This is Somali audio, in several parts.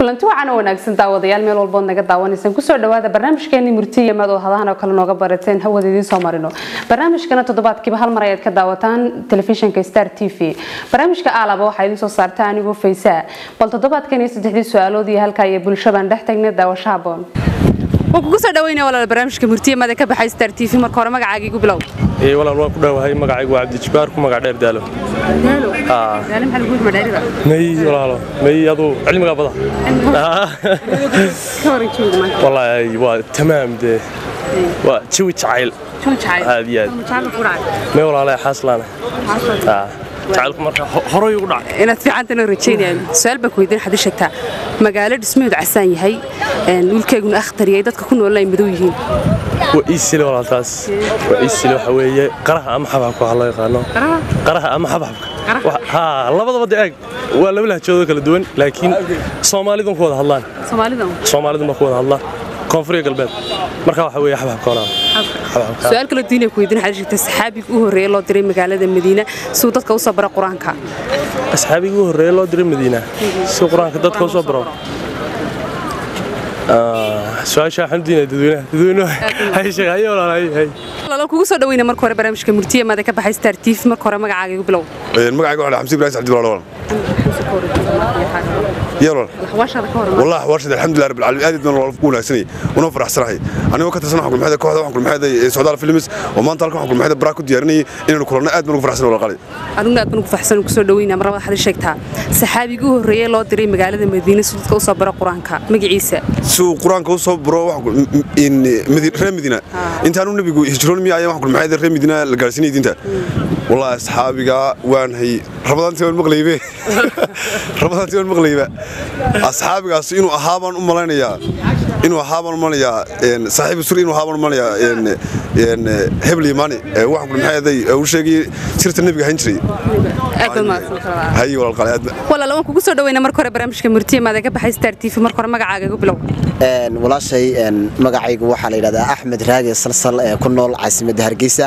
kulanti wacan wanaagsan daawadayaal meel walbood naga daawanaysaan ku soo dhawaada barnaamijkeeni murti iyo maad oo hadahan oo kale nooga barateen hawada idiin soo marino. Barnaamijkana toddobaadkiiba hal mar ayaad ka daawataan telefishinka star t v. Barnaamijka aalaba waxaa idiin soo saarta anigoo faysaa bal toddobaadkan iyo saddexdii su'aalood iyo halkaa iyo bulshadan dhex tagnay daawasho haboon waan kugu soo dhaweynaya walaal barnaamijka murtiye maada ka baxay star t v marka hore magacaaga igu bilow. Ee walaal waan ku dhawahay magacaygu waa cabdijibaar ku magac dheer daalo. May walaalo. May aduu cilmigaa bada. Wallaahi waa tamaam dee. Waa jawi jacayl. Aad iyo aad. May walaalay xaaslaana jacaylku marka horay ugu dhacay inaad fiicantan rajaynayaan su'aal baan ku weydiin xadii sheegtaa magaalo dhismaheedu casaan yahay dhulkeeguna akhtariyay dadka ku noolna ay madow yihiin waa iisile walaaltaas waa iisile waxa weeye qaraha ama xabxabka waxaa loo yaqaano qaraha ama xabxabka haa labadaba de eeg waa laba lahjoodoo kala duwan laakiin soomaalidun ku wada hadlaan soomaalidun baa ku wada hadlaan koonfuriga galbeed marka waxa weeye xabxabka walaal su'aal kaloo diinay ku weydiin xadii sheegtaa saxaabiga u horreeya loo diray magaalada madiina siduu dadka u soo bara qur'aanka. Asxaabigii u horreeya loo diray madiina si qur'aanka dadka u soo baro su-aasha waxaan diinaya dadweynaha dadweynuhu hay sheeg haye walaal hay hay walaalo kugu soo dhaweyna marka hore barnaamijka murtiye maada ka baxay star t v marka hore magacaaga igu bilow magacayga waa xamsi ibrahim cabdi walaal يلا والله حواشد الحمد لله رب العالمين ادي دون والله كون اسني وانا فرحسنahay aniga ka tirsan xukun maxay kooxda xukun maxay Soomaali Films oo maanta halkan xukun maxay baraak ku diyaarinay inaan kulana aad baan faraxsan wala qalay anuna aad baan faraxsan ku soo dhaweynaa mar wada xadii sheegtaa saxaabiga u horeeyay loo diray magaalada Madiina si dadka u soo bara quraanka magaciisa si uu qur'aanka u soo buro reer midina ah. intaanu nabigu hijroon miya ayaan wa maxay reer midina la gaarsiinay diinta? Hmm. Wallaahi asxaabigaa waan hay rabadaantii waan maqlaybe rabadaantii waan maqlayba asxaabigaas inuu ahaa baan u malaynayaa inuu haamalmanayaa saaxiib sur inuu haamalmanayaa hebliimani wax maxaaday uu sheegay sirta nebiga hayn jiray. Haye walaalqale walaal waan kugu soo dhaweynaa marka hore barnaamijka murtiye maada ka baxay star tv marka hore magacaaga igu bilow. Walaashay magacaygu waxaa la yidhahdaa axmed raage salsal ee ku nool caasimadda hargeysa.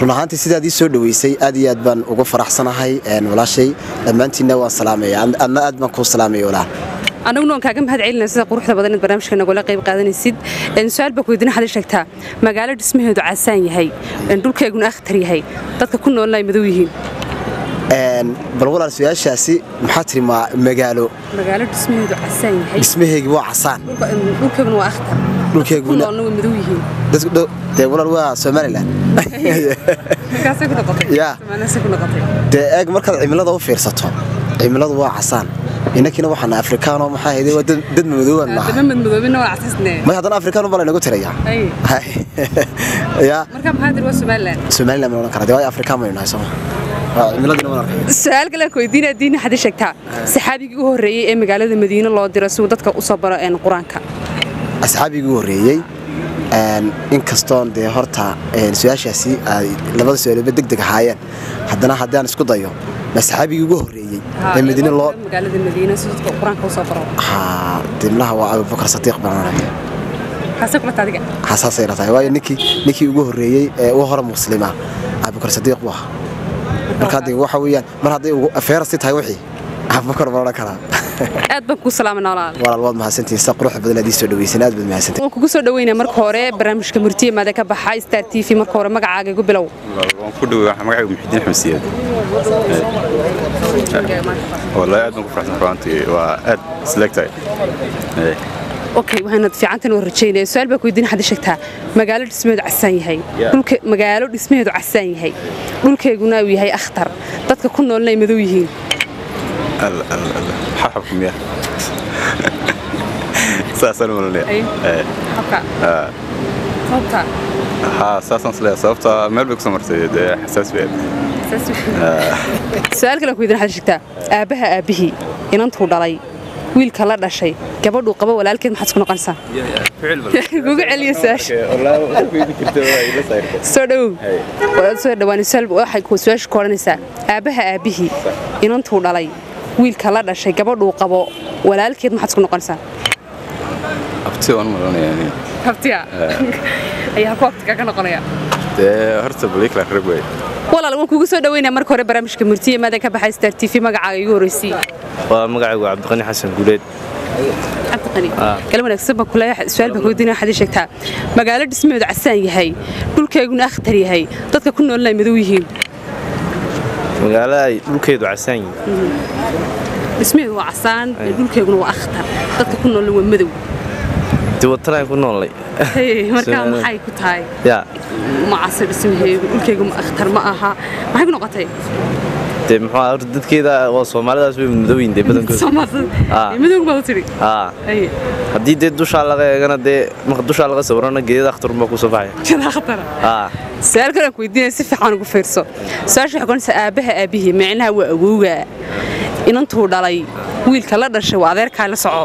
Run ahaantii sidaad ii soo dhoweysay aad iyo aad baan ugu faraxsanahay. Walaashay dhammaantiinna waan salaameeya adna aad baan kuu salaameeya walaal anaguna waan kaaga mahad celinaa sida quruxda badan ee barnaamijka nagula qayb qaadanaysid su'aal baa ku weydiin xadii sheegtaa magaalo dhismaheedu casaan yahay dhulkeeguna akhtar yahay dadka ku noolna ay madow yihiin bal walaal su'aashaasi maxaa tiri ma magaalo dhismaheegi waa casaan dhulkeeguna waa dee eeg markaad cimilada u fiirsato cimiladu waa casaan inankina waxaan afrikaano maxaa hayday waa dad madoobaan maaha dama madmadoobina waa casasne may haddana afrikaano baa laynagu tirayaa? Ya marka maxaa tiri waa somaliland? Somaliland ma odhan karaa waayo afrikaan baynu nahay sooma cimiladina waan arkay su'aal kale ku weydiinaa diina xadii sheegtaa saxaabigii u horreeyey ee magaalada madiine loo diro si dadka u soo baro qur'aanka. Asxaabigii u horreeyey inkastoon dee horta su'aashaasi ay labada su'aalba deg deg ahaayeen. Haddana haddaan isku dayo ma saxaabigii ugu horreeyey dimlaha waa abubakar sadiiq banaan xasee kula taadiga xasaasay la tahay waayo ninkii ugu horreeyey ee u hore muslima abubakar sadiiq buu ahaa marka waxa weeyaan mar hadday feerasti tahay wixii aad baan kuu salaamana walaal walaal waad mahadsantihiin sa quruxda badan aad ii soo dhaweysan aad baad mahadsantihiin waan kugu soo dhaweynaa marka hore barnaamijka murtiye maada ka baxa star t v marka hore magacaaga igu bilow. Waan ku dhawey waxaa magacaygu muxidiin xamsiyeed wallahi aad baan ku faraxsan runtii waa aad isleegtahay okay waxaanad fiicantan oo rajaynaya su'aal baa ku weydiin xadii sheegtaa magaalo dhismaheedu casaan yahay. Dhulka magaalo dhismaheedu casaan yahay. Dhulkeeguna uu yahay akhtar. Dadka ku noolna ay madow yihiin xabxabka miya saasaan malanaya sababta haa saasaan isleeyahay sababta meel bay kusoo martay dee xasaas bay su-aal kale ku weydiin xadii sheegtaa aabbaha aabbihii inantuu dhalay wiilka la dhashay gabadhuu qabo walaalkeed maxaad isku noqonaysaa kugu celiya su-aasha soo dhowow soo dhawaan waxay su-aasha ku odhanaysaa aabbaha aabbihii inantuu dhalay wiilka la dhashay gabadhuu qabo walaalkeed maxaad isku noqonaysaa abti waan malanaya abtiya ayaa ku abti kaga noqonaya? Dee horta balikla rag wey walaal waan kugu soo dhaweynaa marka hore barnaamijka murtiye maada ka baxay star t v magacaaga igu horreysii. Waa magacaygu cabdiqani xasan guuleed cabdiqani? Kala wanaagsan baan kula su'aal baan weydiinaya waxaad ii sheegtaa. Magaalo dhismeedu casaan yahay dhulkeeguna akhtar yahay. Dadka ku noolna ay madow yihiin magaalada ay dhulkeedu casaan yihiin. Dhismeedu waa casaan dhulkeeguna waa akhtar. Dadka ku noolna waa madow. Dee watanaan ku noolnay Hey, markaa maxay ku tahay? Ma casir dhismaheegu dhulkeegu ma akhtar ma aha. Maxay ku noqotay dee muxuu ahaa, horta dadkeeda waa soomaalidaas way madowyin dee badankooda Soomaalida Ah. madow baad u tiri haa Hey, haddii dee dushaa laga eegana dee dushaa laga sawirana geedada akhtarun baa ku soo baxaya kale weydiinaya si fiican ugu fiirso su'aasha aabbaha aabihii micnaha waa awowga inantuu dhalay wiilka la dhashay waa adeerkaa la soco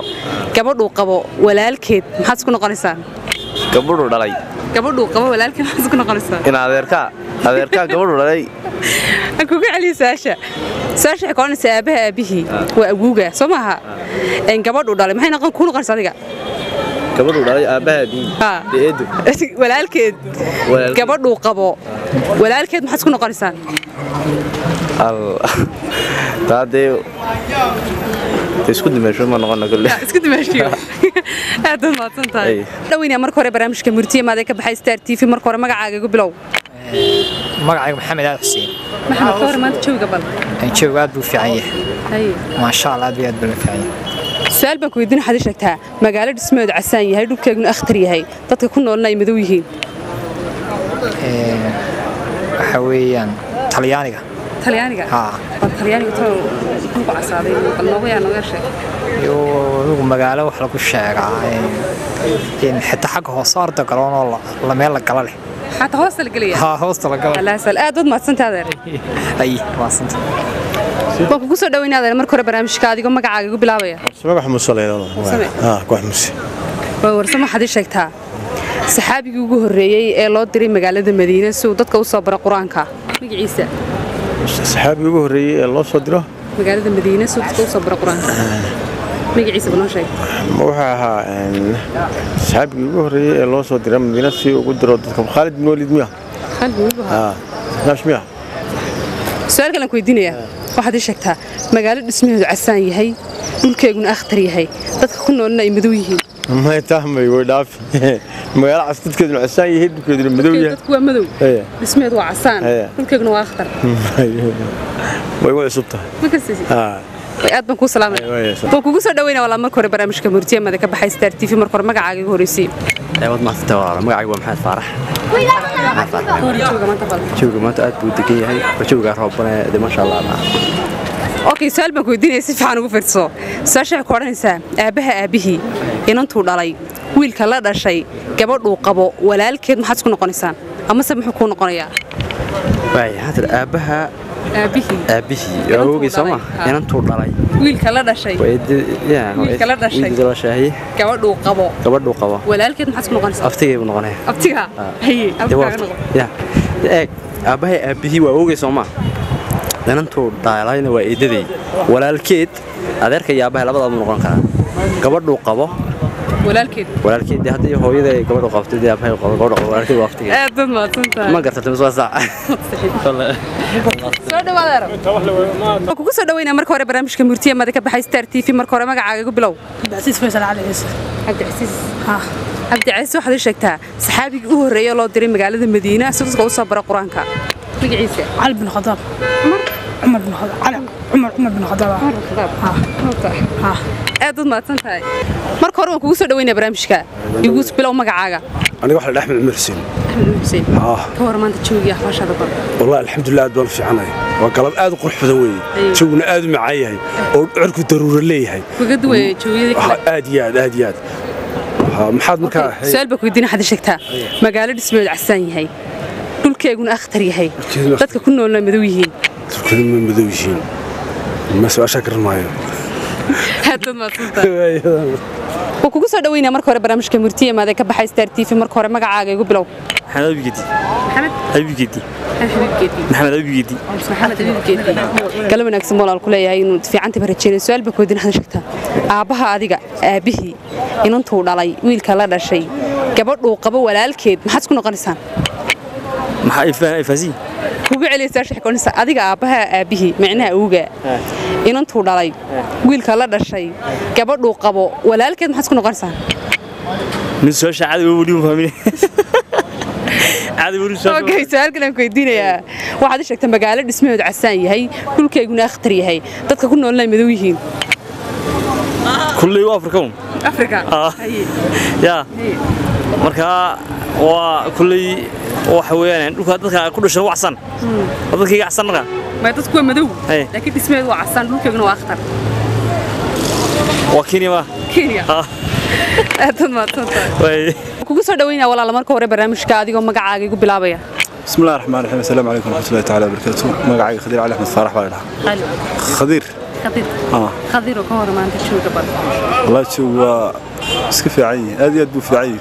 gabadhuu qabo walaalkeed maxaad isku noqonaysaa gabadhu dhalay gabadhuu qabo walaalkeed maxaad isku noqonaysaa in adeerkaa adeerkaa gabadhu dhalay aan kuga celiya su'aasha su'aasha waxay kuonaysaa aabbaha aabihii waa awowga soo maaha? Gabadhuu dhalay maxay noqon kuu noqonaysaa adiga? Gabadhu dhalay aabbaha dee eedu walaalkeed. Gabadhuu qabo. Walaalkeed maxaad isku noqonaysaa? Al aad baad mahadsan tahay. Ay. dhaweynaya marka hore barnaamijka murtiye maadee ka baxay star t v marka hore magacaaga igu bilow. Magacayga maxamed aad xuseen. Maxamed ka hor maanta jooga bal. Jooga aad buu fiican yahay. Maasha allah aad buu aad buu fiican yahay. Su'aal baan ku weydiin waxaad ii sheegtaa magaalo dhismeedu casaan yahay dhulkeeguna akhtar yahay dadka ku noolna ay madow yihiin. Waxa weeyaan talyaaniga talyaaniga bal talyaaniga talo muxuu ku casaaday bal nooga yaa nooga sheeg iyo adigu magaalo wax lagu sheegaa in xitaa xagga hoose arda la meel la gala leh. Xataa hoosta la gelaya haa hoosta la gala alaasal aad baad mahadsantaa adeer ay maasanta waan kugu soo dhaweynaa adeer marka hore barnaamijka adigoo magacaaga igu bilaabaya. Magax musaleyno koox musi waa warsamo waxaad ii sheegtaa saxaabigii ugu horreeyey ee loo diray magaalada madiine si uu dadka u soo bara qur'aanka. Magaciisa saxaabigii ugu horreeyey ee loo soo diro? Magaalada madiine si uu dadka u soo bara qur'aanka. Magaciisa banoo sheeg wuxuu ahaa saxaabigii ugu horreeyey ee loo soo dira madiina si ugu diro dadka. Khaalid bin waliid miya? Ahaa. naash miya? Su'aal kale aan ku weydiinayaa waxaad ii sheegtaa magaalo dhismaheedu casaan yahay dhulkeeguna akhtar yahay. Dadka ku noolna ay madow yihiin may tahmay way dhaafi magaalo cas dadkeeduna casaan yahay dhulkeeduna madow yahay dadku waa madow Ee. dhismeedu waa casaan Ee. dhulkeeguna waa akhtar way way cusub tahay ma kasisi Ah, aad baan kuu salaamaya waan kugu soo dhaweynaa walaa marka hore barnaamijka murtiye mada ka baxay star t v marka hore magacaaga igu horreysay waad mahadsantay walaal magacaygu waa maxamed faarax jooga maanta aad buu degan yahay waa jawgaa roobane de maasha allah allah okay su'aal baan ku weydiinaya si fiican ugu fiirso su'aasha waxay ku odhanaysaa aabbaha aabbihii inantuu dhalay. Wiilka la dhashay gabadhuu qabo walaalkeed maxaad isku noqonaysaan? Amase muxuu kuu noqonayaa? Aabbaha aabbihii aabbihii waa awogay soo ma dhalay, ha. inantuu dhalay. Wiilka la dhashay. Waa eedi- yaa, waa Wiilka la dhashay. wiilka la dhashay gabadhuu qabo. Walaalkeed maxaad isku noqonaysaa aftigay buu noqonaya. Abtiga haye Dee waa abtiga afti- yaa. Eeg aabbahay aabbihii waa awogay soo ma inantuu dhalayna waa eedaday walaalkeed adeerka iyo aabbahay labadaabuu noqon karaa. Gabadhuu qabo walaalkeed haddii hooyada ay gabadhu qabtay dee aabbahay qabo gabadhu qabo walaalkeed waa aftigay aad baad mahadsan tahay ma gartay mise waa sax soo dhawaada arag waan kugu soo dhaweynaa marka hore barnaamijka murtiye mada ka baxay star t v marka hore magacaaga igu bilow cabdicasiis faysal cali ciise cabdicasiis cabdicasiis waxaad ii sheegtaa saxaabigii u horreeyay oo loo diray magaalada madiina si dadka u soo bara qur'aanka magaciisa cali bin khadaab cumar bin cali cumar cumar bin khadaadaad ud mahadsan tahay? Marka hore waan kugu soo dhaweynaa barnaamijka. Iguus bilow magacaaga. Aniga waxaa dhaxmed cumar xuseen axmed xuseen ka hor maanta joogiya xabaashada bar wallahi alxamdulilah aad baan fiicanahay waa galab aad u qurux badan weeye. Jooguna aad u macaan yahay eh. oo cirku daruuro leeyahay. Wagad weeye joogyadii kale? aad iyo aad aad iyo aad. Maxaad markaa su'aal baa kuweydiina xadda sheegtaa magaalo dhismeed casaan yahay. Dhulkeeguna akhtar yahay. Dadka ku noolna madow yihiin. Dadkuna ma madow yihiin ma su'aasha garan maayo kugu soo dhaweynaa marka hore barnaamijka murtiye maada ka baxay star t v marka hore magacaaga igu bilow gala wanaagsan walaal ku leeyahay inuu fiicanta barajeeyo su'aal baa weydiin waxaad sheegtaa aabbaha adiga aabbihii inantuu dhalay wiilka la dhashay gabadhuu qabo walaalkeed maxaad isku noqonaysaan maxaa ifaasi kugu celiyaysaa sheekonisa adiga aabbaha aabbihii micnaha awga inantuu dhalay. Wiilka la dhashay. Gabadhuu qabo. Walaalkeed maxaad isku noqonaysaa? Mid soo shaacada weli fahmin caadi weli soo okay su'aal kale aan ku weydiinayaa. Waxaad ii sheegtay magaalo dhismaheedu casaan yahay dhulkeyguna akhtar yahay. Dadka ku noolna ay madow yihiin. Kulley waa afrika afrika ya marka waa kulley waxa weeyaan dhulka dadka ku dhashay wacsan dadka gacsan marka ma dadku waa madow Hey. laakiin dhismaheedu waa casaan dhulkeyguna waa akhtar waa kenya ma kenya Ah. aad mahadsantahay way kugu soo dhaweynaya walaala marka hore barnaamijka adigoo magacaaga igu bilaabaya بسم الله الرحمن الرحيم السلام عليكم ورحمة الله تعالى وبركاته مقعي خضير علي أحمد فرح بالله خضير khadir آه khadir oo ka hor maanta jooga bal والله شو اسكو في عيني هذه يدبو في عيني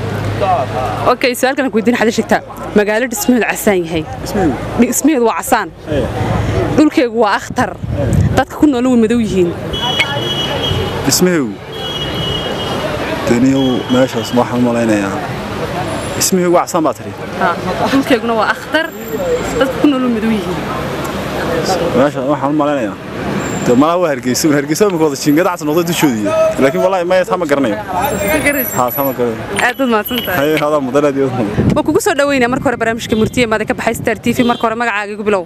okay su'aalkan aan kuweydiin xada shigta. Magaalo dhismaheedu casaan yahay. Dhismaheedu waa casaan. Dhulkeegu waa akhtar. Dadka ku noolna way madow yihiin. Dhismaheegu daniyow meeshaas waxaan u malaynayaa dhismaheegu waa casaan baa tiri dhulkeeguna waa akhtar. Dadka ku noolna way madow yihiin. Meeshaas waxaan u malaynayaa malaha waa hargeysa hargeysa ma wada jiingada cas noqday dushoodii laakiin wallahi ma yaata ma garanayo. Ha sama garanayo. aad mahadsantahay hay hada mudanad iyo waan kugu soo dhaweynaa marka hore barnaamijka murtiye maada ka baxay star t v. Marka hore magacaaga igu bilow.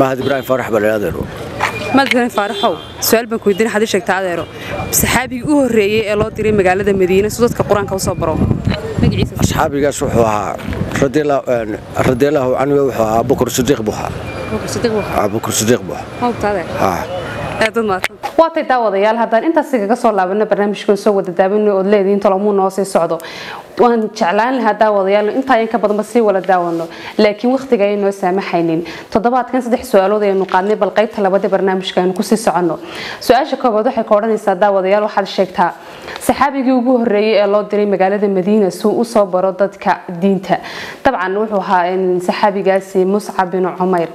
Mahad ibraahim farax baleadeero madaxweyne faaraxow su'aal baan ku weydiin xad sheegtaa adeero saxaabigii u horreeyey ee loo diray magaalada madiine si dadka qur'aanka u soo baro. Asxaabigaas wuxuu ahaa radiallahu canhu wuxuu ahaa abubakr sidiiq buu ahaa. Abubakr sidiiq buu ahaa waatay daawadayaal haddaan intaas kaga soo laabano barnaamijkan soo wada daawano ood leediin tolomuu noo sii socdo. Waan jeclaan lahaa daawadayaal intaa in ka badanba sii wala daawano laakiin waqtiga ay saamaxaynin. Toddobaadkan saddex su'aalood aynu qaadnay bal qaybta labada barnaamijka aynu ku sii soconno. Su'aasha koobaad waxay ka odhanaysaa daawadayaal waxaad sheegtaa saxaabigii ugu horreeyey ee loo diray magaalada madiina si uu u soo baro dadka diinta. Dabcan wuxuu ahaa saxaabigaasi muscab bin cumayr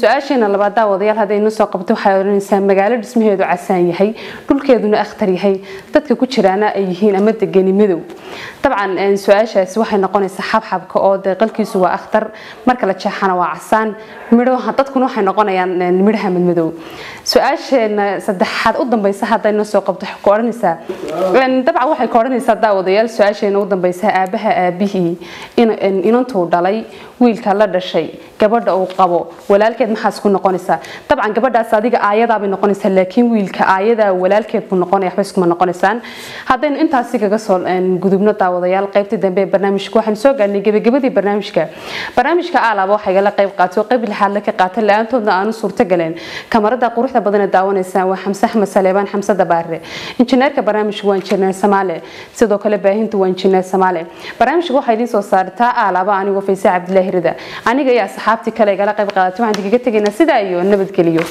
su'aasheena labaad daawadayaal haddaynu soo qabto waxay odhanaysaa magaalo dhismaheedu casaan yahay dhulkeeduna akhtar yahay dadka ku jiraana ay yihiin ama degani madow. Dabcan su'aashaasi waxay noqonaysaa xabxabka oo deeqalkiisu waa akhtar marka la jeexana waa casaan dadkuna waxay noqonayaan midhaha madmadow su'aasheena saddexaad u dambaysa haddaynu soo qabto waxay ku odhanaysaa dabcan waxay ka odhanaysaa daawadayaal su'aasheena u dambaysa aabaha aabihii inantuu dhalay wiilka la dhashay gabadha uu qabo walaalkeed maxaa isku noqonaysaa dabcan gabadhaas adiga aayadaabay noqonaysaa laakiin wiilka aayadaa walaalkeed buu noqonaya waxba iskuma noqonaysaan. Haddaynu intaasi kaga soo gudubno daawadayaal qaybtii dambe ee barnaamijka waxaan soo gaarnay gebagabadii barnaamijka. Barnaamijka aalaaba waxaa igala qayb qaatay oo qayb lixaad la ka qaatay la'aantoodna aanu suurto kamarada quruxda badan ee daawanaysaan waa xamse axmed saleebaan xamse dabaare. Injineerka barnaamijku waa injineer samaale sidoo kale baahintu waa injineer samaale. Barnaamijka waxaa idiin soo saartaa aalaaba anigoo fayse cabdilaahi rida aniga iyo asxaabtii kale igala qayb qaadatay waxaan idinkaga tegaynaa sidaa iyo nabadgeliyo